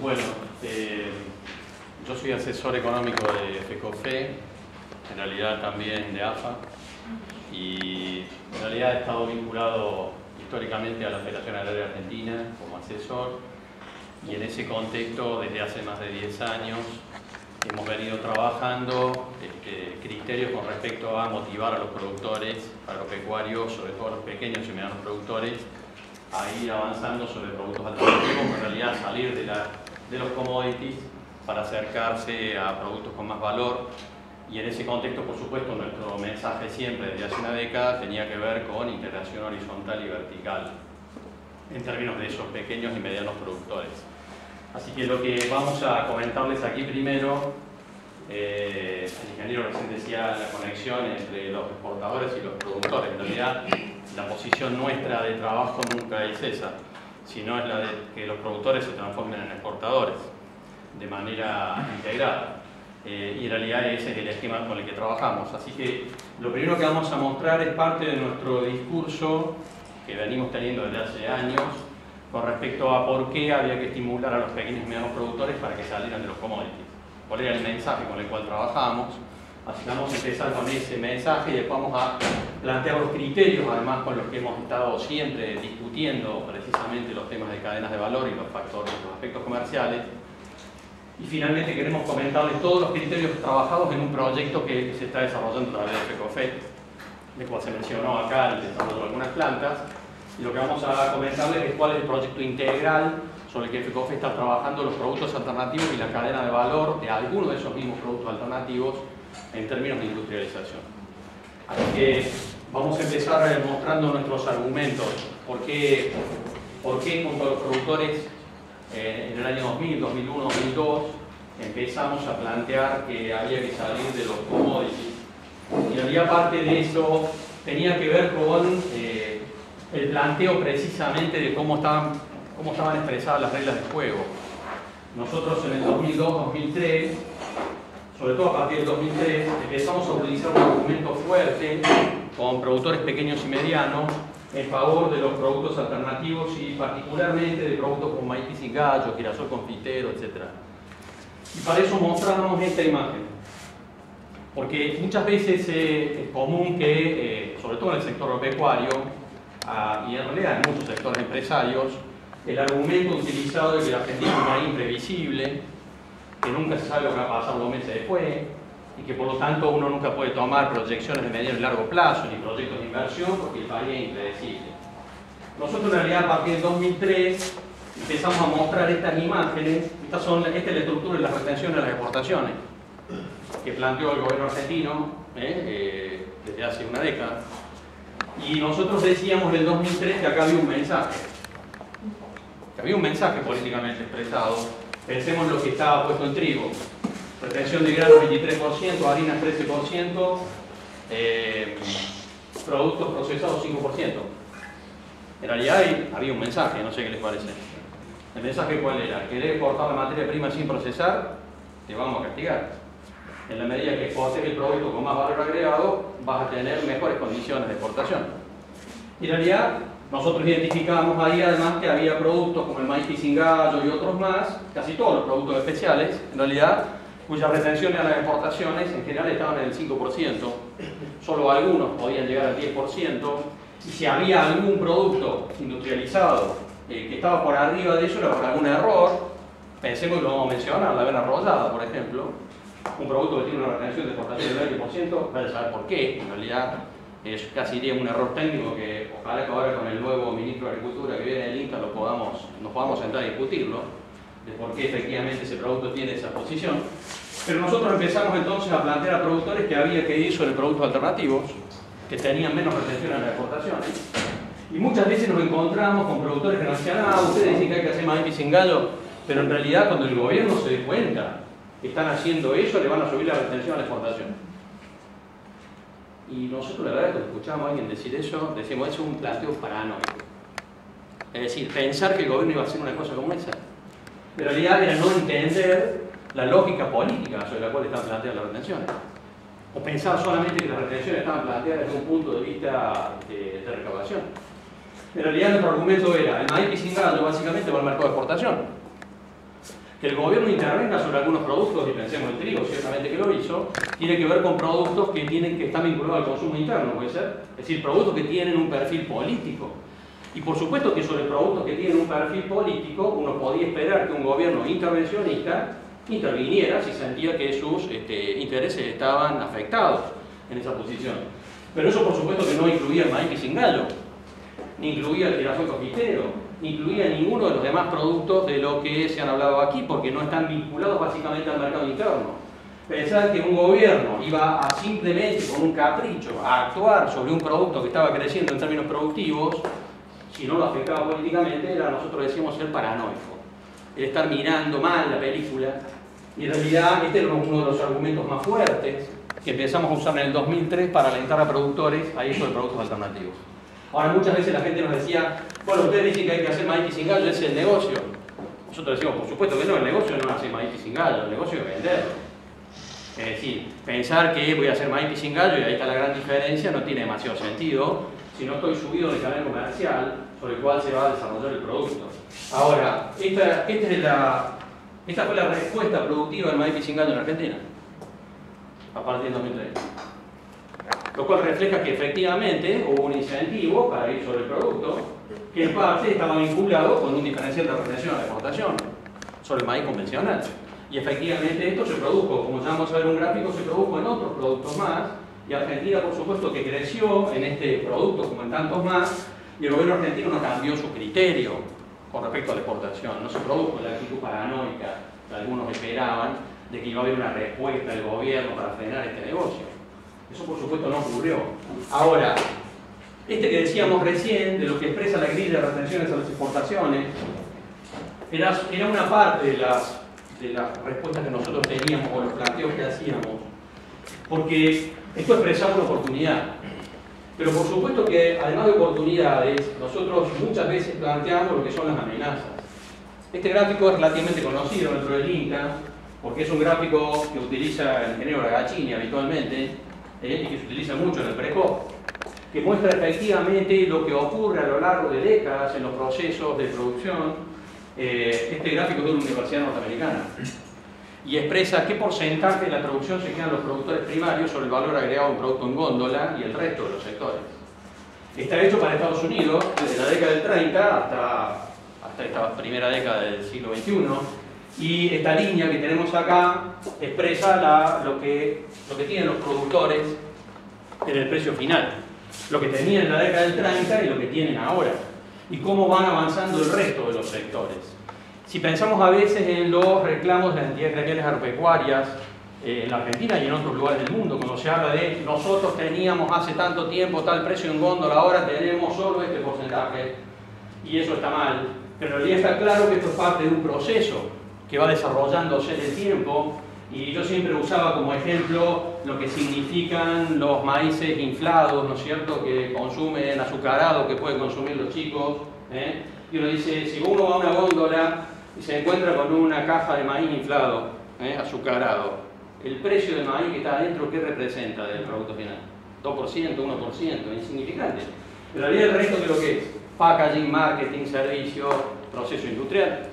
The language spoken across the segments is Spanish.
Bueno, eh, yo soy asesor económico de FECOFE, en realidad también de AFA, y en realidad he estado vinculado históricamente a la Federación Agraria Argentina como asesor, y en ese contexto, desde hace más de 10 años, hemos venido trabajando este, criterios con respecto a motivar a los productores agropecuarios, sobre todo a los pequeños y medianos productores, a ir avanzando sobre productos alternativos, en realidad salir de, la, de los commodities para acercarse a productos con más valor. Y en ese contexto, por supuesto, nuestro mensaje siempre desde hace una década tenía que ver con integración horizontal y vertical en términos de esos pequeños y medianos productores. Así que lo que vamos a comentarles aquí primero, eh, el ingeniero recién decía la conexión entre los exportadores y los productores. En realidad, la posición nuestra de trabajo nunca es esa, sino es la de que los productores se transformen en exportadores de manera integrada. Eh, y en realidad ese es el esquema con el que trabajamos. Así que lo primero que vamos a mostrar es parte de nuestro discurso que venimos teniendo desde hace años con respecto a por qué había que estimular a los pequeños y medianos productores para que salieran de los commodities. ¿Cuál era el mensaje con el cual trabajamos? Así vamos a empezar con ese mensaje y después vamos a plantear los criterios, además con los que hemos estado siempre discutiendo precisamente los temas de cadenas de valor y los factores, los aspectos comerciales. Y finalmente queremos comentarles todos los criterios trabajados en un proyecto que se está desarrollando a través de FECOFET, de cual se mencionó acá el desarrollo de algunas plantas. Y lo que vamos a comentarles es cuál es el proyecto integral sobre el que FECOFE está trabajando los productos alternativos y la cadena de valor de algunos de esos mismos productos alternativos en términos de industrialización. Así que vamos a empezar mostrando nuestros argumentos. ¿Por qué, por qué junto a los productores eh, en el año 2000, 2001, 2002 empezamos a plantear que había que salir de los commodities? Y había parte de eso tenía que ver con eh, el planteo precisamente de cómo estaban, cómo estaban expresadas las reglas de juego. Nosotros en el 2002-2003 sobre todo a partir del 2003, empezamos a utilizar un argumento fuerte con productores pequeños y medianos en favor de los productos alternativos y particularmente de productos como maíz sin gallo, girasol confitero, etc. Y para eso mostramos esta imagen. Porque muchas veces eh, es común que, eh, sobre todo en el sector agropecuario, ah, y en realidad en muchos sectores empresarios, el argumento utilizado de que la Argentina es un país imprevisible, que nunca se sabe lo que va a pasar dos meses después y que por lo tanto uno nunca puede tomar proyecciones de mediano y largo plazo ni proyectos de inversión porque el país es impredecible. Nosotros en realidad a partir del 2003 empezamos a mostrar estas imágenes, estas son, esta es la estructura de las retenciones de las exportaciones que planteó el gobierno argentino ¿eh? Eh, desde hace una década. Y nosotros decíamos en el 2003 que acá había un mensaje, que había un mensaje políticamente expresado Pensemos lo que estaba puesto en trigo. Retención de granos 23%, harinas 13%, eh, productos procesados 5%. En realidad había un mensaje, no sé qué les parece. ¿El mensaje cuál era? ¿Querés exportar la materia prima sin procesar? Te vamos a castigar. En la medida que exportes el producto con más valor agregado, vas a tener mejores condiciones de exportación. Y en realidad nosotros identificábamos ahí además que había productos como el maíz sin gallo y otros más, casi todos los productos especiales, en realidad, cuyas retenciones a las exportaciones en general estaban en el 5%, solo algunos podían llegar al 10%, y si había algún producto industrializado eh, que estaba por arriba de eso era por algún error, pensemos que lo vamos a mencionar, la avena arrollada, por ejemplo, un producto que tiene una retención de exportación del 20%, vaya a saber por qué, en realidad es casi diría un error técnico que ojalá que ahora con el nuevo ministro de Agricultura que viene del INTA lo podamos, nos podamos sentar a discutirlo, de por qué efectivamente ese producto tiene esa posición. Pero nosotros empezamos entonces a plantear a productores que había que ir sobre productos alternativos, que tenían menos retención en las exportaciones. Y muchas veces nos encontramos con productores que nos decían, ah, ustedes dicen que hay que hacer maíz sin gallo, pero en realidad cuando el gobierno se dé cuenta que están haciendo eso, le van a subir la retención a la exportación. Y nosotros la verdad cuando escuchamos a alguien decir eso, decimos, eso es un planteo paranoico. Es decir, pensar que el gobierno iba a hacer una cosa como esa. En realidad era no entender la lógica política sobre la cual están planteadas las retenciones. O pensar solamente que las retenciones estaban planteadas desde un punto de vista de, de recaudación. En realidad nuestro argumento era, el maíz sin gallo básicamente va al mercado de exportación. Que el gobierno intervenga sobre algunos productos, y pensemos el trigo, ciertamente que lo hizo, tiene que ver con productos que, tienen, que están vinculados al consumo interno, puede ser. Es decir, productos que tienen un perfil político. Y por supuesto que sobre productos que tienen un perfil político, uno podía esperar que un gobierno intervencionista interviniera si sentía que sus este, intereses estaban afectados en esa posición. Pero eso por supuesto que no incluía el maíz sin gallo, ni incluía el girasol cojitero, ni incluía ninguno de los demás productos de lo que se han hablado aquí, porque no están vinculados básicamente al mercado interno. Pensar que un gobierno iba a simplemente con un capricho a actuar sobre un producto que estaba creciendo en términos productivos, si no lo afectaba políticamente, era nosotros decíamos ser paranoico. El estar mirando mal la película. Y en realidad este era uno de los argumentos más fuertes que empezamos a usar en el 2003 para alentar a productores a eso de productos alternativos. Ahora, muchas veces la gente nos decía, bueno, ustedes dicen que hay que hacer maíz sin gallo, ese es el negocio. Nosotros decimos, por supuesto que no, el negocio no es hacer maíz sin gallo, el negocio es vender. Es decir, pensar que voy a hacer maíz sin gallo y ahí está la gran diferencia no tiene demasiado sentido si no estoy subido de canal comercial sobre el cual se va a desarrollar el producto. Ahora, esta, esta, fue la respuesta productiva del maíz sin gallo en Argentina a partir del 2003. Lo cual refleja que efectivamente hubo un incentivo para ir sobre el producto, que en parte estaba vinculado con un diferencial de retención a la exportación sobre el maíz convencional. Y efectivamente esto se produjo, como ya vamos a ver un gráfico, se produjo en otros productos más, y Argentina por supuesto que creció en este producto como en tantos más, y el gobierno argentino no cambió su criterio con respecto a la exportación, no se produjo la actitud paranoica que algunos esperaban, de que iba a haber una respuesta del gobierno para frenar este negocio. Eso por supuesto no ocurrió. Ahora, este que decíamos recién, de lo que expresa la grilla de retenciones a las exportaciones, era, era una parte de las, de las respuestas que nosotros teníamos o los planteos que hacíamos, porque esto expresaba una oportunidad. Pero por supuesto que además de oportunidades, nosotros muchas veces planteamos lo que son las amenazas. Este gráfico es relativamente conocido dentro del INCA, porque es un gráfico que utiliza el ingeniero Ragazzini habitualmente eh, y que se utiliza mucho en el PRECO, que muestra efectivamente lo que ocurre a lo largo de décadas en los procesos de producción. Eh, este gráfico es de una universidad norteamericana y expresa qué porcentaje de la producción se quedan los productores primarios sobre el valor agregado de un producto en góndola y el resto de los sectores. Está hecho para Estados Unidos desde la década del 30 hasta, hasta esta primera década del siglo XXI y esta línea que tenemos acá expresa lo, que, lo que tienen los productores en el precio final. Lo que tenían en la década del 30 y lo que tienen ahora. Y cómo van avanzando el resto de los sectores. Si pensamos a veces en los reclamos de las entidades gremiales agropecuarias eh, en la Argentina y en otros lugares del mundo, cuando se habla de nosotros teníamos hace tanto tiempo tal precio en góndola, ahora tenemos solo este porcentaje, y eso está mal. Pero en realidad está claro que esto es parte de un proceso que va desarrollándose en el tiempo y yo siempre usaba como ejemplo lo que significan los maíces inflados, ¿no es cierto?, que consumen azucarado, que pueden consumir los chicos. ¿eh? Y uno dice, si uno va a una góndola y se encuentra con una caja de maíz inflado, ¿eh? azucarado, el precio del maíz que está adentro, ¿qué representa del producto final? 2%, 1%, insignificante. Realidad el resto de lo que es packaging, marketing, servicio, proceso industrial.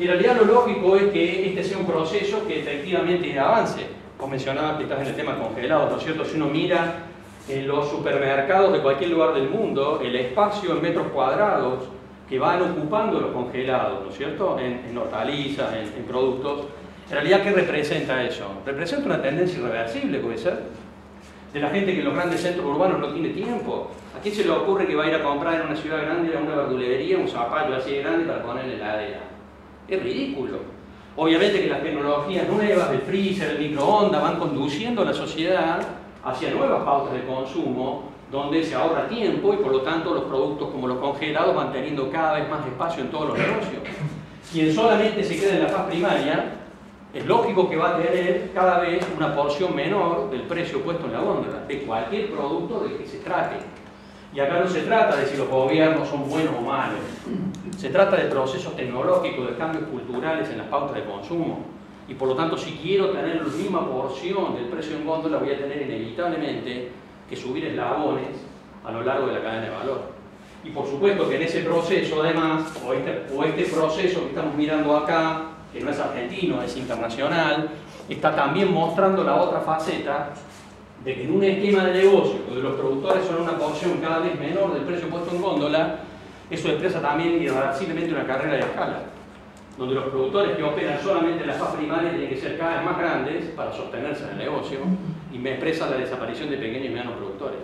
Y en realidad lo lógico es que este sea un proceso que efectivamente avance. Vos mencionabas que estás en el tema congelado, ¿no es cierto? Si uno mira en los supermercados de cualquier lugar del mundo, el espacio en metros cuadrados que van ocupando los congelados, ¿no es cierto? En, hortalizas, en, productos. En realidad, ¿qué representa eso? Representa una tendencia irreversible, puede ser, de la gente que en los grandes centros urbanos no tiene tiempo. ¿A quién se le ocurre que va a ir a comprar en una ciudad grande, a una verdulería, un zapallo así grande para poner en la heladera? Es ridículo. Obviamente que las tecnologías nuevas, el freezer, el microondas, van conduciendo a la sociedad hacia nuevas pautas de consumo, donde se ahorra tiempo y por lo tanto los productos como los congelados van teniendo cada vez más espacio en todos los negocios. Quien solamente se queda en la faz primaria, es lógico que va a tener cada vez una porción menor del precio puesto en la góndola, de cualquier producto de que se trate. Y acá no se trata de si los gobiernos son buenos o malos. Se trata de procesos tecnológicos, de cambios culturales en las pautas de consumo. Y por lo tanto, si quiero tener la misma porción del precio en góndola, voy a tener inevitablemente que subir eslabones a lo largo de la cadena de valor. Y por supuesto que en ese proceso, además, o este, o este proceso que estamos mirando acá, que no es argentino, es internacional, está también mostrando la otra faceta de que en un esquema de negocio donde los productores son una porción cada vez menor del precio puesto en góndola, eso expresa también irreversiblemente una carrera de escala, donde los productores que operan solamente en las fases primarias tienen que ser cada vez más grandes para sostenerse en el negocio y me expresa la desaparición de pequeños y medianos productores.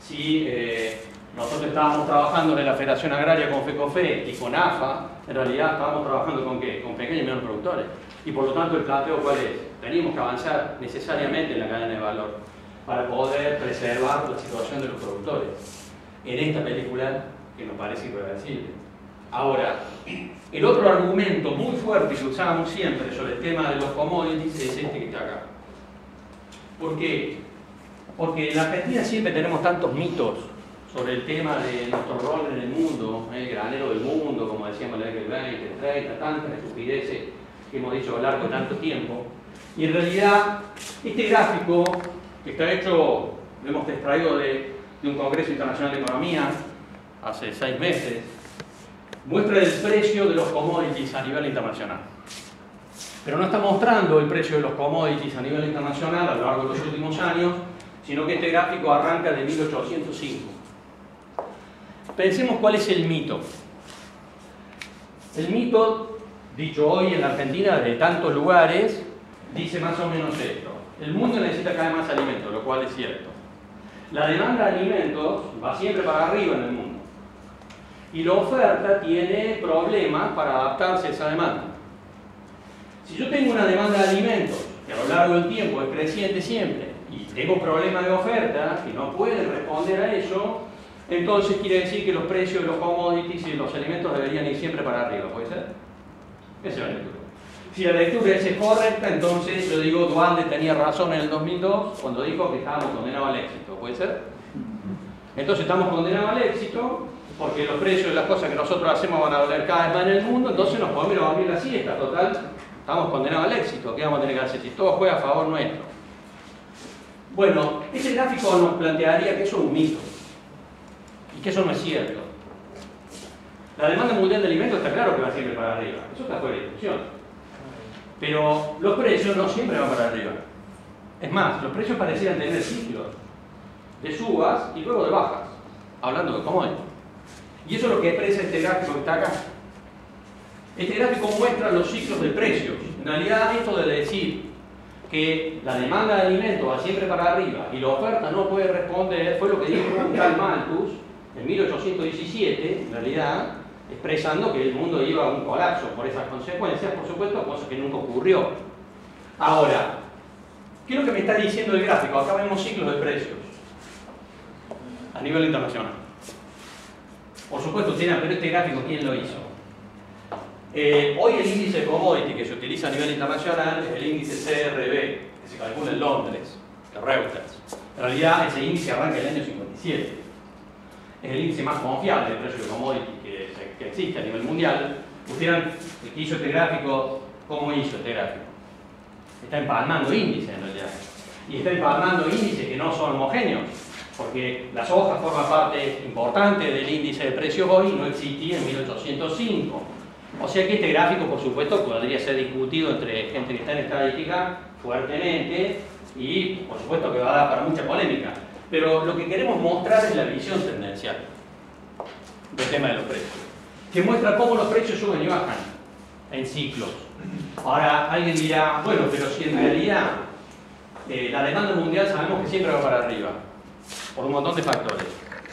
Si eh, nosotros estábamos trabajando en la Federación Agraria con FECOFE y con AFA, en realidad estábamos trabajando con qué? Con pequeños y medianos productores. Y por lo tanto el planteo cuál es? Teníamos que avanzar necesariamente en la cadena de valor para poder preservar la situación de los productores. En esta película que nos parece irreversible. Ahora, el otro argumento muy fuerte que usamos siempre sobre el tema de los commodities es este que está acá. ¿Por qué? Porque en la Argentina siempre tenemos tantos mitos sobre el tema de nuestro rol en el mundo, el granero del mundo, como decíamos en el 20, el 30, tantas estupideces que hemos dicho a lo largo de tanto tiempo. Y en realidad, este gráfico, está hecho, lo hemos extraído de, de un Congreso Internacional de Economía hace seis meses, muestra el precio de los commodities a nivel internacional. Pero no está mostrando el precio de los commodities a nivel internacional a lo largo de los últimos años, sino que este gráfico arranca de 1805. Pensemos cuál es el mito. El mito, dicho hoy en la Argentina de tantos lugares, dice más o menos esto. El mundo necesita cada vez más alimentos, lo cual es cierto. La demanda de alimentos va siempre para arriba en el mundo. Y la oferta tiene problemas para adaptarse a esa demanda. Si yo tengo una demanda de alimentos que a lo largo del tiempo es creciente siempre y tengo problemas de oferta que no pueden responder a eso, entonces quiere decir que los precios de los commodities y los alimentos deberían ir siempre para arriba, ¿puede ser? Esa es lectura. Si la lectura es correcta, entonces yo digo, Dualde tenía razón en el 2002 cuando dijo que estábamos condenados al éxito, ¿puede ser? Entonces estamos condenados al éxito porque los precios de las cosas que nosotros hacemos van a valer cada vez más en el mundo, entonces nos podemos ir a dormir la siesta, total, estamos condenados al éxito, ¿qué vamos a tener que hacer si todo juega a favor nuestro? Bueno, ese gráfico nos plantearía que eso es un mito y que eso no es cierto. La demanda mundial de alimentos está claro que va siempre para arriba, eso está fuera de discusión. Pero los precios no siempre van para arriba. Es más, los precios parecían tener ciclos de subas y luego de bajas, hablando de cómo es. Y eso es lo que expresa este gráfico que está acá. Este gráfico muestra los ciclos de precios. En realidad esto de decir que la demanda de alimentos va siempre para arriba y la oferta no puede responder fue lo que dijo Carl Malthus en 1817, en realidad, expresando que el mundo iba a un colapso por esas consecuencias, por supuesto, cosa que nunca ocurrió. Ahora, ¿qué es lo que me está diciendo el gráfico? Acá vemos ciclos de precios a nivel internacional. Por supuesto, tiene, pero este gráfico, ¿quién lo hizo? Eh, hoy el índice de commodity que se utiliza a nivel internacional es el índice CRB, que se calcula en Londres, de Reuters. En realidad, ese índice arranca en el año 57. Es el índice más confiable de precio de commodity que, existe a nivel mundial. Ustedes el que hizo este gráfico, ¿cómo hizo este gráfico? Está empalmando índices en realidad. Y está empalmando índices que no son homogéneos porque las hojas forman parte importante del índice de precios hoy y no existía en 1805. O sea que este gráfico, por supuesto, podría ser discutido entre gente que está en estadística fuertemente y, por supuesto, que va a dar para mucha polémica. Pero lo que queremos mostrar es la visión tendencial del tema de los precios, que muestra cómo los precios suben y bajan en ciclos. Ahora, alguien dirá, bueno, pero si en realidad eh, la demanda mundial sabemos que siempre va para arriba por un montón de factores.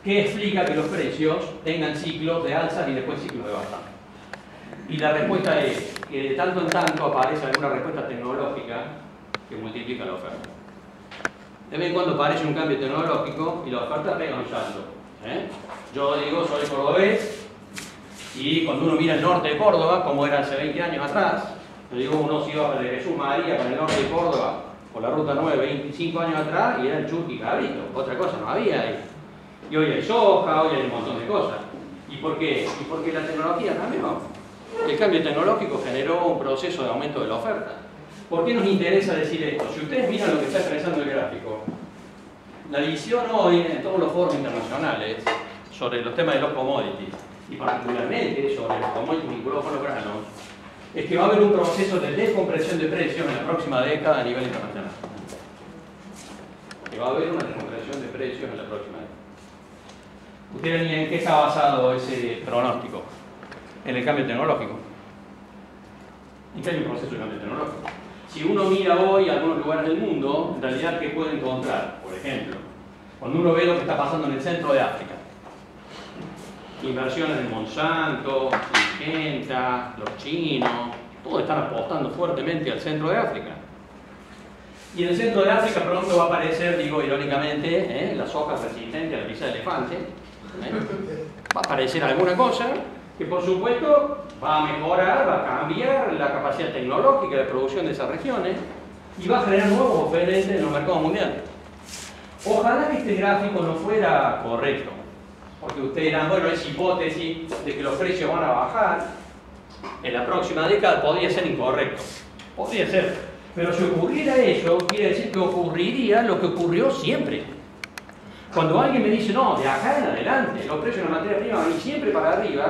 ¿Qué explica que los precios tengan ciclos de alza y después ciclos de baja? Y la respuesta es que de tanto en tanto aparece alguna respuesta tecnológica que multiplica la oferta. De vez en cuando aparece un cambio tecnológico y la oferta pega un salto. ¿eh? Yo digo, soy cordobés y cuando uno mira el norte de Córdoba, como era hace 20 años atrás, yo digo, uno se iba de Jesús María para el norte de Córdoba por la ruta 9 25 años atrás y era el churqui cabrito, otra cosa no había ahí. Y hoy hay soja, hoy hay un montón de cosas. ¿Y por qué? Y porque la tecnología cambió. El cambio tecnológico generó un proceso de aumento de la oferta. ¿Por qué nos interesa decir esto? Si ustedes miran lo que está expresando el gráfico, la visión hoy en todos los foros internacionales sobre los temas de los commodities, y particularmente sobre los commodities vinculados con los granos, es que va a haber un proceso de descompresión de precios en la próxima década a nivel internacional. Que va a haber una descompresión de precios en la próxima década. ¿Ustedes en qué está basado ese pronóstico? En el cambio tecnológico. ¿En qué hay un proceso de cambio tecnológico? Si uno mira hoy algunos lugares del mundo, en realidad, ¿qué puede encontrar? Por ejemplo, cuando uno ve lo que está pasando en el centro de África, inversiones de Monsanto, Syngenta, los chinos, todos están apostando fuertemente al centro de África. Y en el centro de África pronto va a aparecer, digo irónicamente, ¿eh? las hojas resistentes a la pisa de elefante. ¿eh? Va a aparecer alguna cosa que por supuesto va a mejorar, va a cambiar la capacidad tecnológica de producción de esas regiones y va a generar nuevos oferentes en los mercados mundiales. Ojalá que este gráfico no fuera correcto, porque ustedes dirán, bueno, es hipótesis de que los precios van a bajar, en la próxima década podría ser incorrecto. Podría ser. Pero si ocurriera eso, quiere decir que ocurriría lo que ocurrió siempre. Cuando alguien me dice, no, de acá en adelante, los precios de la materia prima van siempre para arriba,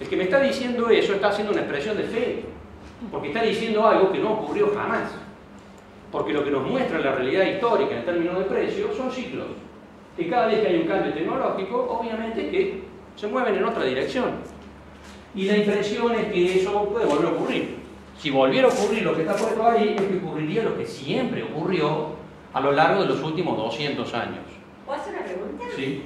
el que me está diciendo eso está haciendo una expresión de fe, porque está diciendo algo que no ocurrió jamás. Porque lo que nos muestra la realidad histórica en términos de precios son ciclos. Y cada vez que hay un cambio tecnológico, obviamente que se mueven en otra dirección. Y la impresión es que eso puede volver a ocurrir. Si volviera a ocurrir lo que está puesto ahí, es que ocurriría lo que siempre ocurrió a lo largo de los últimos 200 años. ¿Puedo hacer una pregunta? Sí.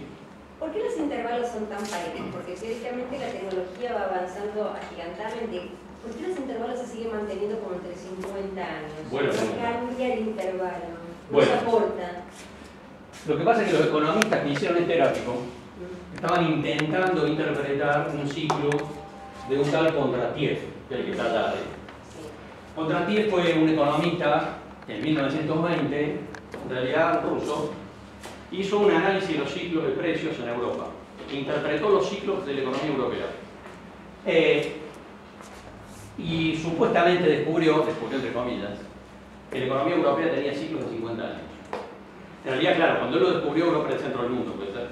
¿Por qué los intervalos son tan parejos? Porque teóricamente la tecnología va avanzando agigantadamente. ¿Por qué los intervalos se siguen manteniendo como entre 50 años? Bueno, no cambia el intervalo, no Bueno. se aporta. Lo que pasa es que los economistas que hicieron este gráfico estaban intentando interpretar un ciclo de un tal Kondratiev, que el que arriba. Sí. Kondratiev fue un economista en 1920, en realidad ruso, hizo un análisis de los ciclos de precios en Europa. Interpretó los ciclos de la economía europea. Eh, y supuestamente descubrió, descubrió entre comillas, que la economía europea tenía ciclos de 50 años. En realidad, claro, cuando él lo descubrió, Europa era el centro del mundo, puede ser.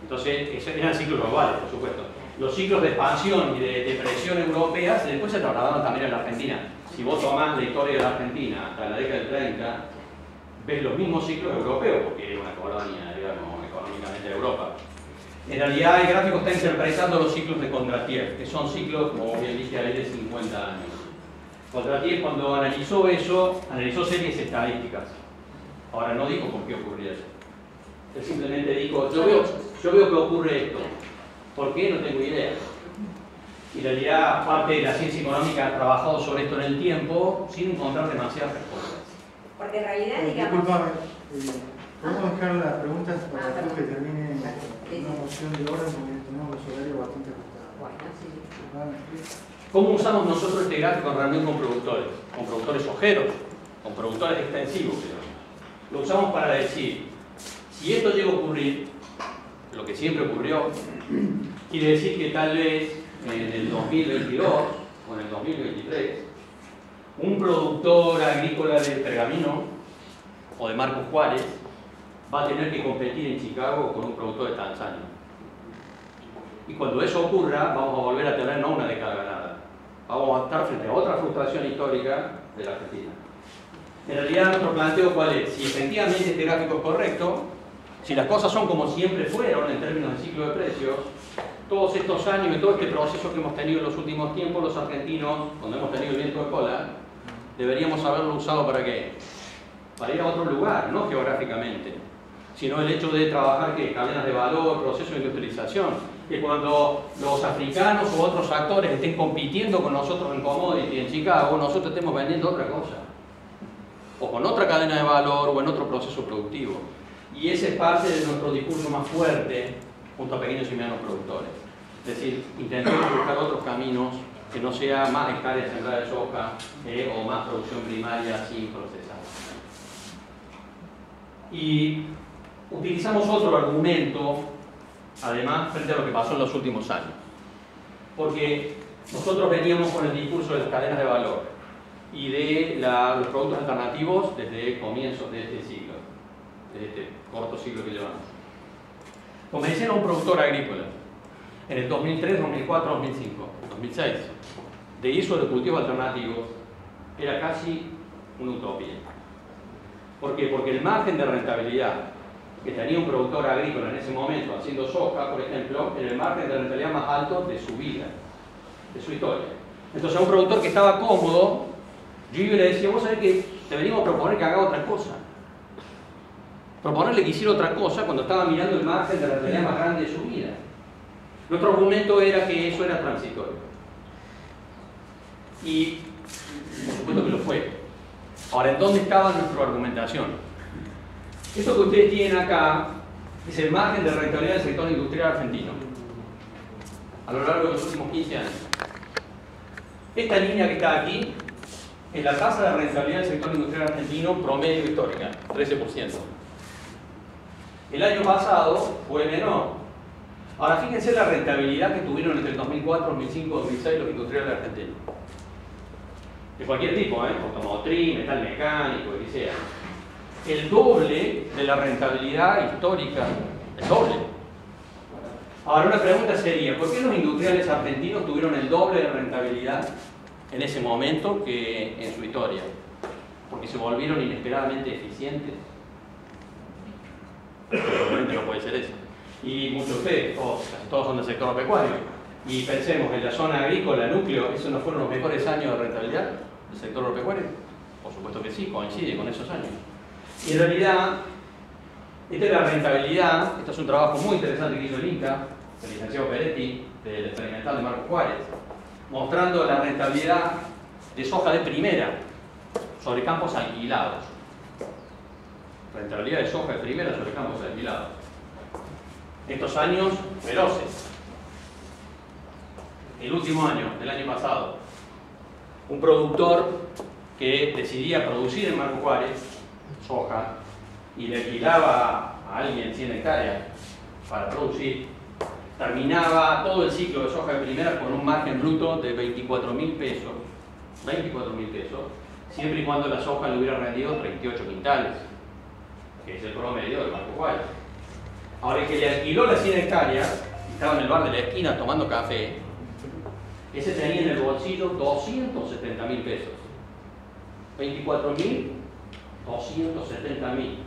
Entonces, eran ciclos globales, por supuesto. Los ciclos de expansión y de depresión europeas después se trasladaron también a la Argentina. Si vos tomás la historia de la Argentina hasta la década del 30, ves los mismos ciclos europeos, porque era una colonia, digamos, económicamente de Europa. En realidad, el gráfico está interpretando los ciclos de Kondratiev, que son ciclos, como bien dije de 50 años. Kondratiev, cuando analizó eso, analizó series estadísticas. Ahora, no dijo por qué ocurría eso. Él simplemente dijo, yo veo, yo veo que ocurre esto. ¿Por qué? No tengo idea. Y en realidad, parte de la ciencia económica ha trabajado sobre esto en el tiempo sin encontrar demasiadas respuestas. Porque en realidad, Eh, digamos, Disculpame, eh, ¿podemos dejar las preguntas Ah, para después que termine Sí, una moción de orden porque tenemos los horarios bastante ajustados? ¿Cómo usamos nosotros este gráfico en reunión con productores? Con productores ojeros, con productores extensivos. Lo usamos para decir, si esto llega a ocurrir, lo que siempre ocurrió, quiere decir que tal vez en el 2022 o en el 2023, un productor agrícola de Pergamino o de Marcos Juárez va a tener que competir en Chicago con un productor de Tanzania. Y cuando eso ocurra, vamos a volver a tener no una década ganada. Vamos a estar frente a otra frustración histórica de la Argentina. En realidad, nuestro planteo cuál es? Si efectivamente este gráfico es correcto, si las cosas son como siempre fueron en términos de ciclo de precios, todos estos años y todo este proceso que hemos tenido en los últimos tiempos, los argentinos, cuando hemos tenido el viento de cola, deberíamos haberlo usado para qué? Para ir a otro lugar, no geográficamente, sino el hecho de trabajar ¿qué? cadenas de valor, proceso de industrialización. Que cuando los africanos u otros actores estén compitiendo con nosotros en commodity en Chicago, nosotros estemos vendiendo otra cosa. O con otra cadena de valor o en otro proceso productivo. Y ese es parte de nuestro discurso más fuerte junto a pequeños y medianos productores. Es decir, intentemos buscar otros caminos que no sea más hectáreas sembradas de soja eh, o más producción primaria sin procesar. Y utilizamos otro argumento, además, frente a lo que pasó en los últimos años. Porque nosotros veníamos con el discurso de las cadenas de valor y de la- los productos alternativos desde comienzos de este siglo, de este corto siglo que llevamos. Convencieron a un productor agrícola en el 2003, 2004, 2005, 2006 de ir sobre cultivos alternativos era casi una utopía. ¿Por qué? Porque el margen de rentabilidad que tenía un productor agrícola en ese momento haciendo soja, por ejemplo, era el margen de rentabilidad más alto de su vida, de su historia. Entonces un productor que estaba cómodo, yo le decía, vos sabés que te venimos a proponer que haga otra cosa. Proponerle que hiciera otra cosa cuando estaba mirando el margen de rentabilidad más grande de su vida. Nuestro argumento era que eso era transitorio. Y por supuesto que lo fue. Ahora, ¿en dónde estaba nuestra argumentación? Esto que ustedes tienen acá es el margen de rentabilidad del sector industrial argentino a lo largo de los últimos 15 años. Esta línea que está aquí es la tasa de rentabilidad del sector industrial argentino promedio histórica, 13%. El año pasado fue menor. Ahora fíjense la rentabilidad que tuvieron entre el 2004, 2005, 2006 los industriales argentinos. De cualquier tipo, ¿eh? automotriz, metal mecánico, lo que sea. El doble de la rentabilidad histórica, el doble. Ahora una pregunta sería, ¿por qué los industriales argentinos tuvieron el doble de rentabilidad en ese momento que en su historia? Porque se volvieron inesperadamente eficientes. No puede ser eso. Y muchos de ustedes, todos, todos son del sector pecuario. Y pensemos, en la zona agrícola, núcleo, ¿esos no fueron los mejores años de rentabilidad del sector agropecuario? Por supuesto que sí, coincide con esos años. Y en realidad, esta es la rentabilidad, esto es un trabajo muy interesante que hizo el INCA, el licenciado Peretti, del experimental de Marco Juárez, mostrando la rentabilidad de soja de primera sobre campos alquilados. Rentabilidad de soja de primera sobre campos alquilados. Estos años veloces. El último año, el año pasado, un productor que decidía producir en Marco Juárez soja y le alquilaba a alguien 100 hectáreas para producir, terminaba todo el ciclo de soja de primera con un margen bruto de 24 mil pesos, 24 mil pesos, siempre y cuando la soja le hubiera rendido 38 quintales, que es el promedio del Marco Juárez. Ahora, el que le alquiló las 100 hectáreas, estaba en el bar de la esquina tomando café, ese tenía en el bolsillo 270 mil pesos. 24 mil, 270 mil.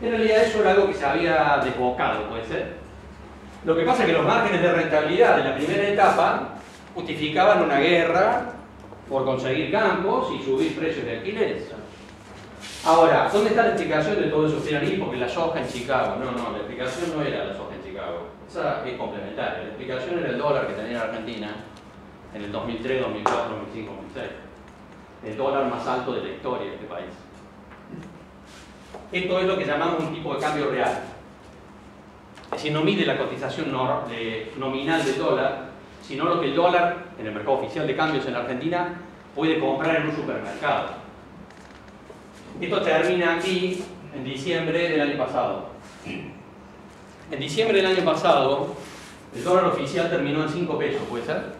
En realidad eso era algo que se había desbocado, puede ser. Lo que pasa es que los márgenes de rentabilidad de la primera etapa justificaban una guerra por conseguir campos y subir precios de alquileres. Ahora, ¿dónde está la explicación de todo eso? Ustedes porque la soja en Chicago. No, no, la explicación no era la soja en Chicago. Esa es complementaria. La explicación era el dólar que tenía Argentina en el 2003, 2004, 2005, 2006. El dólar más alto de la historia de este país. Esto es lo que llamamos un tipo de cambio real. Es decir, no mide la cotización nominal del dólar, sino lo que el dólar en el mercado oficial de cambios en Argentina puede comprar en un supermercado. Esto termina aquí en diciembre del año pasado. En diciembre del año pasado, el dólar oficial terminó en 5 pesos, ¿puede ser?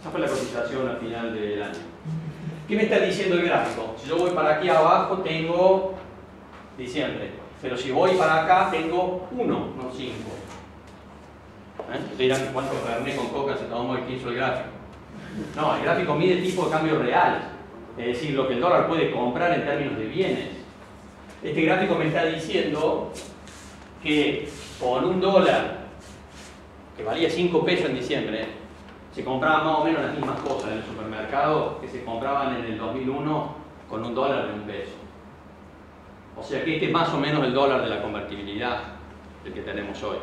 Esa fue la cotización al final del año. ¿Qué me está diciendo el gráfico? Si yo voy para aquí abajo, tengo diciembre. Pero si voy para acá, tengo 1, no 5. ¿Eh? Ustedes dirán, ¿cuánto carné con coca se tomó el que el gráfico? No, el gráfico mide el tipo de cambio real es decir, lo que el dólar puede comprar en términos de bienes. Este gráfico me está diciendo que con un dólar que valía 5 pesos en diciembre, se compraban más o menos las mismas cosas en el supermercado que se compraban en el 2001 con un dólar de un peso. O sea que este es más o menos el dólar de la convertibilidad del que tenemos hoy.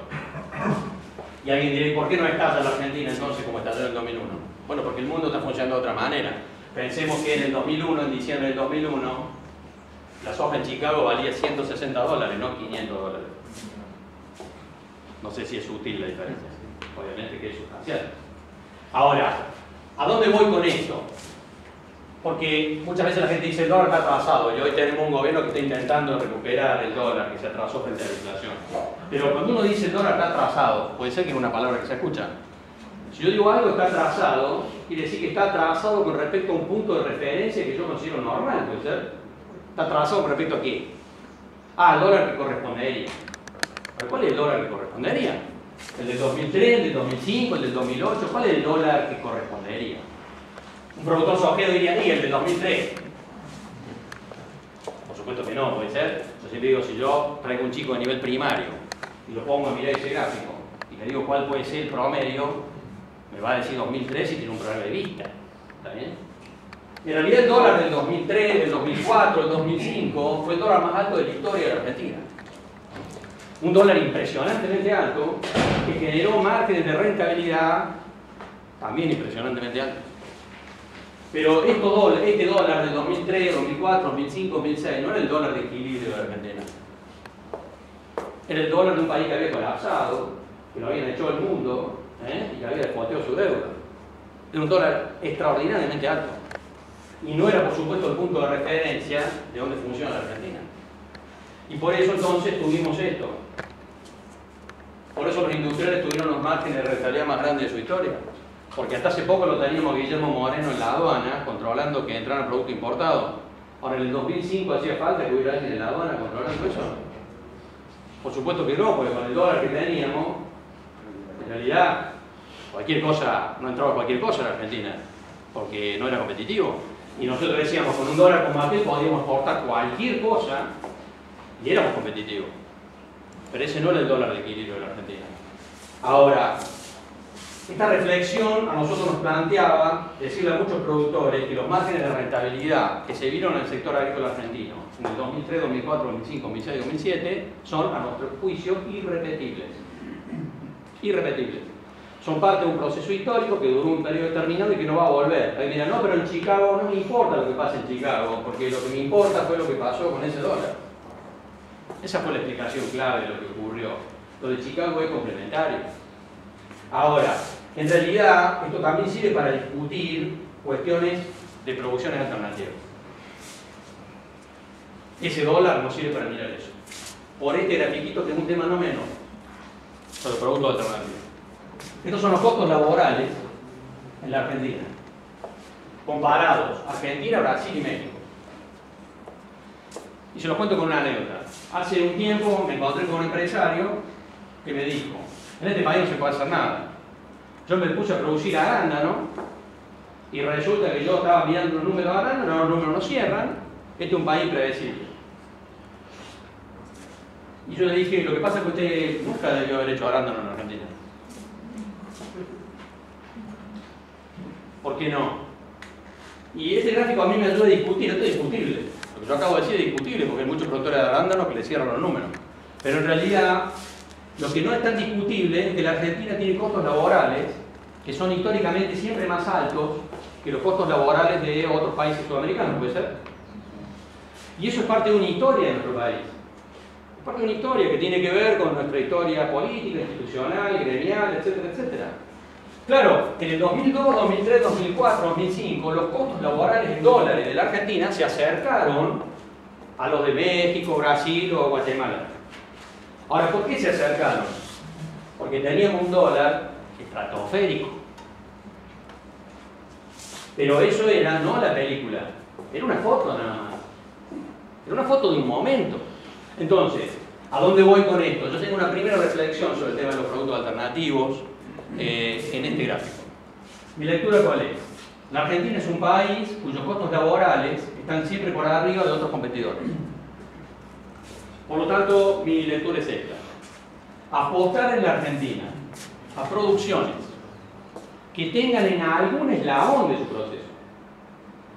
Y alguien dirá, ¿por qué no estalla la Argentina entonces como estalló en el 2001? Bueno, porque el mundo está funcionando de otra manera. Pensemos que en el 2001, en diciembre del 2001, la soja en Chicago valía 160 dólares, no 500 dólares. No sé si es útil la diferencia, obviamente que es sustancial. Ahora, ¿a dónde voy con esto? Porque muchas veces la gente dice dólar está atrasado y hoy tenemos un gobierno que está intentando recuperar el dólar que se atrasó frente a la inflación. Pero cuando uno dice dólar está atrasado, puede ser que es una palabra que se escucha, si yo digo algo está atrasado, quiere decir que está atrasado con respecto a un punto de referencia que yo considero normal, ¿puede ser? Está atrasado con respecto a qué? Ah, el dólar que correspondería. ¿Cuál es el dólar que correspondería? ¿El del 2003, el del 2005, el del 2008? ¿Cuál es el dólar que correspondería? Un productor sojero diría, y el del 2003. Por supuesto que no, puede ser. Yo siempre digo, si yo traigo un chico de nivel primario y lo pongo a mirar ese gráfico y le digo cuál puede ser el promedio, me va a decir 2003 y tiene un problema de vista. ¿Está bien? En realidad el dólar del 2003, del 2004, del 2005 fue el dólar más alto de la historia de la Argentina. Un dólar impresionantemente alto que generó márgenes de rentabilidad también impresionantemente altos. Pero este dólar del 2003, 2004, 2005, 2006 no era el dólar de equilibrio de Argentina. Era el dólar de un país que había colapsado, que lo habían hecho el mundo ¿eh? y que había despoteado su deuda. Era un dólar extraordinariamente alto. Y no era, por supuesto, el punto de referencia de dónde funciona la Argentina. Y por eso entonces tuvimos esto. Por eso los industriales tuvieron los márgenes de rentabilidad más grandes de su historia. Porque hasta hace poco lo teníamos Guillermo Moreno en la aduana, controlando que entrara producto importado. Ahora, en el 2005 hacía falta que hubiera alguien en la aduana controlando eso. Por supuesto que no, porque con el dólar que teníamos, en realidad, cualquier cosa, no entraba cualquier cosa en Argentina, porque no era competitivo. Y nosotros decíamos, con un dólar como aquel podíamos exportar cualquier cosa y éramos competitivos. Pero ese no era el dólar de equilibrio de la Argentina. Ahora, esta reflexión a nosotros nos planteaba decirle a muchos productores que los márgenes de rentabilidad que se vieron en el sector agrícola argentino en el 2003, 2004, 2005, 2006, 2007 son, a nuestro juicio, irrepetibles. Irrepetibles. Son parte de un proceso histórico que duró un periodo determinado y que no va a volver. Ahí mira, no, pero en Chicago no me importa lo que pase en Chicago, porque lo que me importa fue lo que pasó con ese dólar. Esa fue la explicación clave de lo que ocurrió. Lo de Chicago es complementario. Ahora, en realidad, esto también sirve para discutir cuestiones de producciones alternativas. Ese dólar no sirve para mirar eso. Por este grafiquito que es un tema no menor, sobre productos alternativos. Estos son los costos laborales en la Argentina, comparados Argentina, Brasil y México. Y se los cuento con una anécdota. Hace un tiempo me encontré con un empresario que me dijo, en este país no se puede hacer nada. Yo me puse a producir arándano y resulta que yo estaba mirando los números de arándano, los números no cierran, este es un país predecible. Y yo le dije, lo que pasa es que usted nunca debió haber hecho arándano en Argentina. ¿Por qué no? Y ese gráfico a mí me ayuda a discutir, esto es discutible. Lo que yo acabo de decir es discutible porque hay muchos productores de arándanos que le cierran los números. Pero en realidad, lo que no es tan discutible es que la Argentina tiene costos laborales que son históricamente siempre más altos que los costos laborales de otros países sudamericanos, ¿puede ser? Y eso es parte de una historia de nuestro país. Es parte de una historia que tiene que ver con nuestra historia política, institucional, gremial, etcétera, etcétera. Claro, en el 2002, 2003, 2004, 2005, los costos laborales en dólares de la Argentina se acercaron a los de México, Brasil o Guatemala. Ahora, ¿por qué se acercaron? Porque teníamos un dólar estratosférico. Pero eso era no la película, era una foto nada más. Era una foto de un momento. Entonces, ¿a dónde voy con esto? Yo tengo una primera reflexión sobre el tema de los productos alternativos eh, en este gráfico. ¿Mi lectura cuál es? La Argentina es un país cuyos costos laborales están siempre por arriba de otros competidores. Por lo tanto, mi lectura es esta. Apostar en la Argentina a producciones que tengan en algún eslabón de su proceso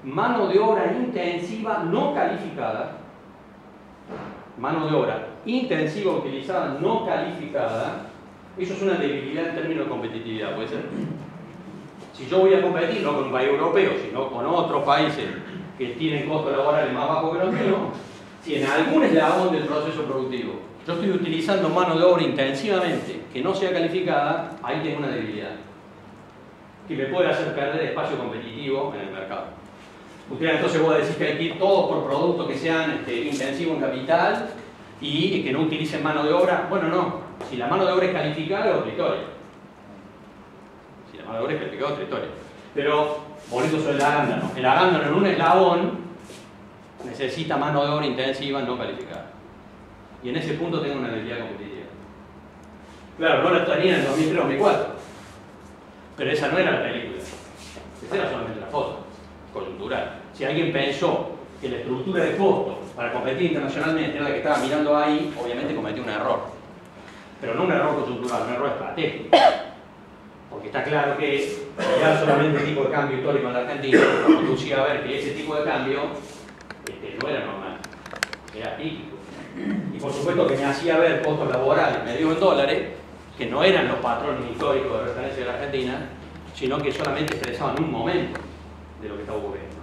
mano de obra intensiva no calificada, mano de obra intensiva utilizada no calificada, eso es una debilidad en términos de competitividad, ¿puede ser? Si yo voy a competir no con un país europeo, sino con otros países que tienen costos laborales más bajos que los míos, si en algún eslabón del proceso productivo yo estoy utilizando mano de obra intensivamente que no sea calificada, ahí tengo una debilidad que me puede hacer perder espacio competitivo en el mercado. Usted entonces voy a decir que hay que ir todos por productos que sean este, intensivos en capital y que no utilicen mano de obra. Bueno, no. Si la mano de obra es calificada, es otra historia. Si la mano de obra es calificada, es otra historia. Pero, bonito sobre el arándano. El arándano en un eslabón necesita mano de obra intensiva no calificada. Y en ese punto tengo una debilidad competitiva. Claro, no la tenían en 2003-2004. Pero esa no era la película. Esa era solamente la foto, coyuntural. Si alguien pensó que la estructura de costo para competir internacionalmente era la que estaba mirando ahí, obviamente cometió un error. Pero no un error coyuntural, un error estratégico. Porque está claro que mirar solamente el tipo de cambio histórico en la Argentina conducía a ver que ese tipo de cambio este, no era normal, era típico. Y por supuesto que me hacía ver costos laborales medios en dólares, que no eran los patrones históricos de referencia de la Argentina, sino que solamente expresaban un momento de lo que estaba ocurriendo.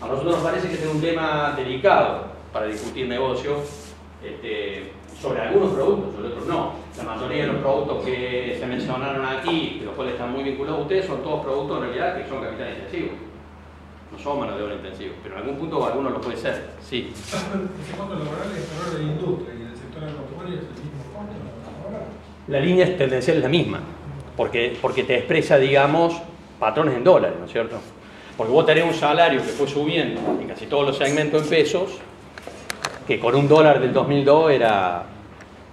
A nosotros nos parece que este es un tema delicado para discutir negocios este, sobre algunos productos, sobre otros no. La mayoría de los productos que se mencionaron aquí, los cuales están muy vinculados a ustedes, son todos productos en realidad que son capital intensivos. No son mano de obra intensivos, pero en algún punto alguno lo puede ser, sí. Ese costo laboral es error de la industria y del sector agropecuario es el mismo costo laboral. La línea tendencial es la misma, porque, porque te expresa, digamos, patrones en dólares, ¿no es cierto? Porque vos tenés un salario que fue subiendo en casi todos los segmentos en pesos, que con un dólar del 2002 era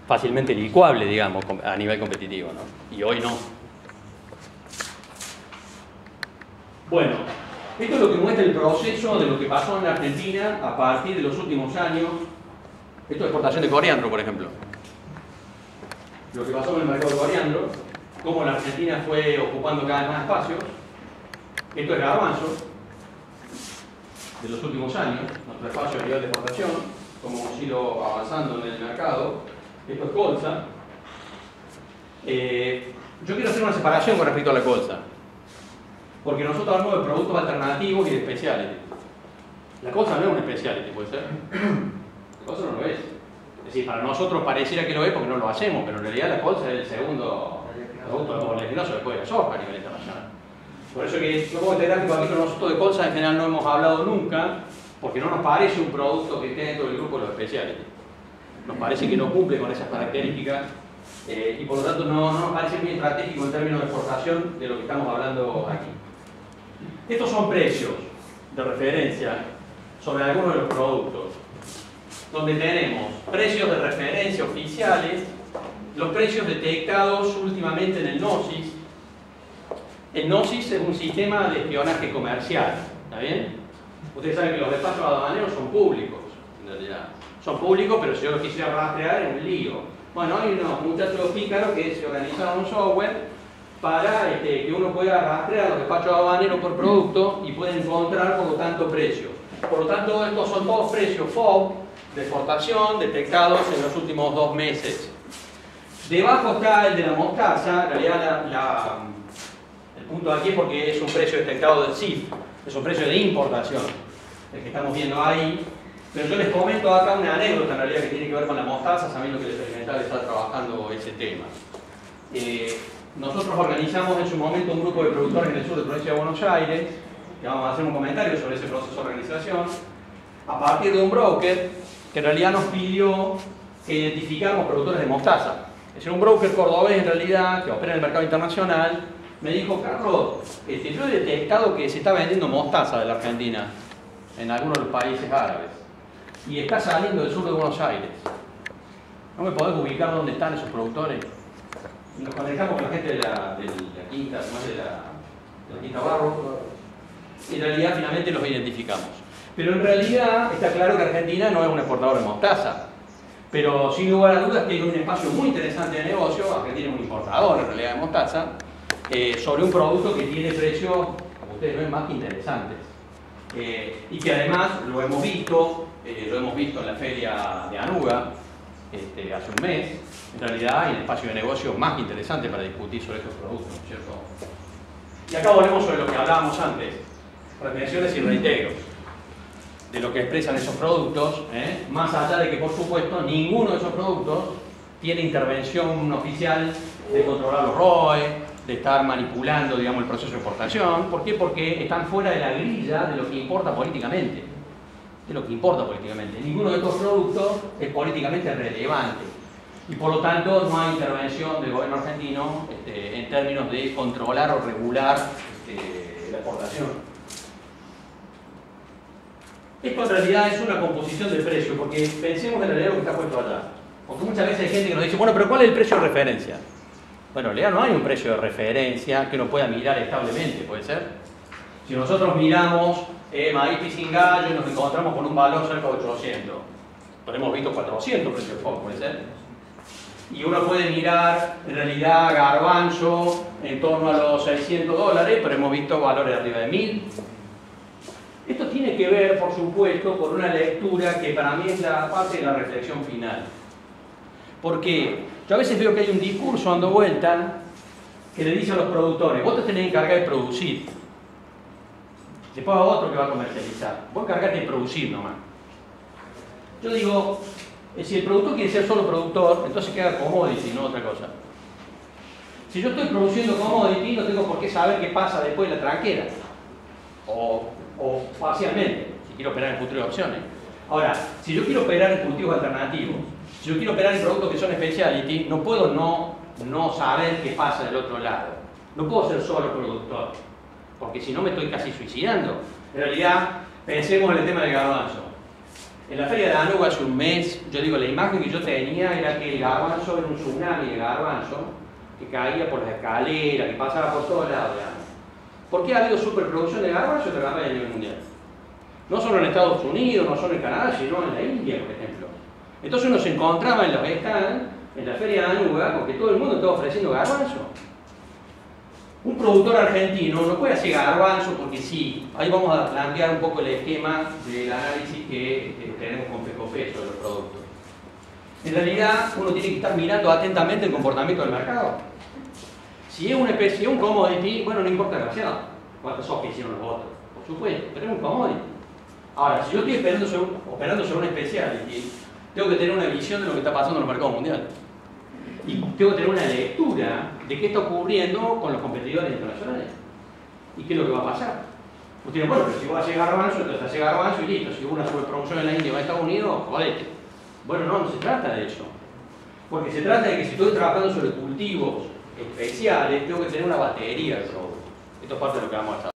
fácilmente licuable, digamos, a nivel competitivo, ¿no? Y hoy no. Bueno, esto es lo que muestra el proceso de lo que pasó en Argentina a partir de los últimos años. Esto es exportación de coriandro, por ejemplo. Lo que pasó en el mercado de coriandro, cómo la Argentina fue ocupando cada vez más espacios. Esto es garbanzo de los últimos años, nuestro espacio a nivel de exportación, cómo hemos ido avanzando en el mercado. Esto es colza. Eh, yo quiero hacer una separación con respecto a la colza. Porque nosotros hablamos de productos alternativos y de especiales. La colza no es un speciality, ¿puede ser? La colza no lo es. Es decir, para nosotros pareciera que lo es porque no lo hacemos, pero en realidad la colza es el segundo producto oleaginoso después de la soja a nivel internacional. Por eso que yo como terápico aquí con nosotros de colza en general no hemos hablado nunca, porque no nos parece un producto que esté dentro del grupo de los especiales. Nos parece que no cumple con esas características eh, y por lo tanto no, no nos parece muy estratégico en términos de exportación de lo que estamos hablando aquí. Estos son precios de referencia sobre algunos de los productos, donde tenemos precios de referencia oficiales, los precios detectados últimamente en el GNOSIS. El GNOSIS es un sistema de espionaje comercial, ¿está bien? Ustedes saben que los despachos aduaneros son públicos, en realidad. Son públicos, pero si yo los quisiera rastrear es un lío. Bueno, hay unos muchachos pícaros que se organizaron un software para este, que uno pueda rastrear los despachos aduaneros por producto y pueda encontrar, por lo tanto, precios. Por lo tanto, estos son todos precios FOB de exportación detectados en los últimos dos meses. Debajo está el de la mostaza, en realidad el punto aquí es porque es un precio detectado del CIF, es un precio de importación, el que estamos viendo ahí. Pero yo les comento acá una anécdota en realidad que tiene que ver con la mostaza, sabiendo que el experimental está trabajando ese tema. Eh, nosotros organizamos en su momento un grupo de productores en el sur de la provincia de Buenos Aires, que vamos a hacer un comentario sobre ese proceso de organización, a partir de un broker que en realidad nos pidió que identificáramos productores de mostaza. Es decir, un broker cordobés en realidad, que opera en el mercado internacional, me dijo, Carlos, este, yo he detectado que se está vendiendo mostaza de la Argentina en algunos de los países árabes y está saliendo del sur de Buenos Aires. ¿No me podés ubicar dónde están esos productores? Nos conectamos con la gente de la, quinta, más de la, de la quinta barro, en realidad finalmente los identificamos. Pero en realidad está claro que Argentina no es un exportador de mostaza. Pero sin lugar a dudas que hay un espacio muy interesante de negocio, Argentina es un importador en realidad de mostaza, eh, sobre un producto que tiene precios, como ustedes ven, más que interesantes. Eh, y que además lo hemos visto, eh, lo hemos visto en la feria de Anuga este, hace un mes, realidad hay un espacio de negocio más interesante para discutir sobre estos productos, ¿no es cierto? Y acá volvemos sobre lo que hablábamos antes, retenciones y reintegros de lo que expresan esos productos, ¿eh? más allá de que por supuesto ninguno de esos productos tiene intervención oficial de controlar los ROE, de estar manipulando digamos, el proceso de exportación. ¿Por qué? Porque están fuera de la grilla de lo que importa políticamente. De lo que importa políticamente. Ninguno de estos productos es políticamente relevante. Y por lo tanto no hay intervención del gobierno argentino este, en términos de controlar o regular este, la exportación. Esto en realidad es una composición de precio, porque pensemos en realidad lo que está puesto allá. Porque muchas veces hay gente que nos dice, bueno, pero ¿cuál es el precio de referencia? Bueno, en realidad no hay un precio de referencia que uno pueda mirar establemente, ¿puede ser? Si nosotros miramos eh, maíz y nos encontramos con un valor cerca de 800, pero hemos visto 400 precios ¿puede ser? Y uno puede mirar en realidad garbanzo en torno a los 600 dólares, pero hemos visto valores arriba de 1000. Esto tiene que ver, por supuesto, con una lectura que para mí es la parte de la reflexión final. Porque yo a veces veo que hay un discurso dando vuelta que le dice a los productores, vos te tenés que encargar de producir. Después a otro que va a comercializar. Vos encargate de producir nomás. Yo digo, si el productor quiere ser solo productor, entonces que haga commodity, no otra cosa. Si yo estoy produciendo commodity, no tengo por qué saber qué pasa después de la tranquera. O, o parcialmente, si quiero operar en de opciones. Ahora, si yo quiero operar en cultivos alternativos, si yo quiero operar en productos que son speciality, no puedo no, no saber qué pasa del otro lado. No puedo ser solo productor, porque si no me estoy casi suicidando. En realidad, pensemos en el tema del garbanzo. En la feria de Anuga hace un mes, yo digo, la imagen que yo tenía era que el garbanzo era un tsunami de garbanzo que caía por las escaleras, que pasaba por todos lados. ¿Por qué ha habido superproducción de garbanzo en la nivel mundial? No solo en Estados Unidos, no solo en Canadá, sino en la India, por ejemplo. Entonces uno se encontraba en los stands, en la feria de Anuga, porque todo el mundo estaba ofreciendo garbanzo. Un productor argentino no puede hacer garbanzo porque sí. Ahí vamos a plantear un poco el esquema del análisis que eh, tenemos con FECOFE sobre los productos. En realidad, uno tiene que estar mirando atentamente el comportamiento del mercado. Si es una especie, un commodity, bueno, no importa demasiado cuántos software hicieron los otros, por supuesto, pero es un commodity. Ahora, si yo estoy operando sobre, operando sobre una speciality, tengo que tener una visión de lo que está pasando en el mercado mundial. Y tengo que tener una lectura de qué está ocurriendo con los competidores internacionales. Y qué es lo que va a pasar. Usted dice, bueno, pero si vos haces garbanzo, entonces haces garbanzo y listo. Si hubo una sobreproducción en la India o en Estados Unidos, jodete. Bueno, no, no se trata de eso. Porque se trata de que si estoy trabajando sobre cultivos especiales, tengo que tener una batería de. Esto es parte de lo que vamos a estar.